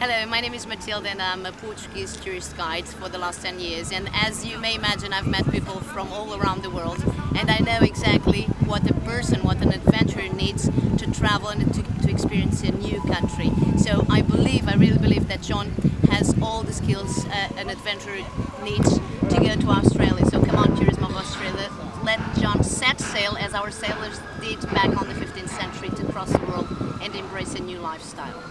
Hello, my name is Matilde and I'm a Portuguese tourist guide for the last 10 years and as you may imagine I've met people from all around the world and I know exactly what a person, what an adventurer needs to travel and to, to experience a new country. So I believe, I really believe that John has all the skills uh, an adventurer needs to go to Australia. So come on Tourism of Australia, let John set sail as our sailors did back on the 15th century to cross the world and embrace a new lifestyle.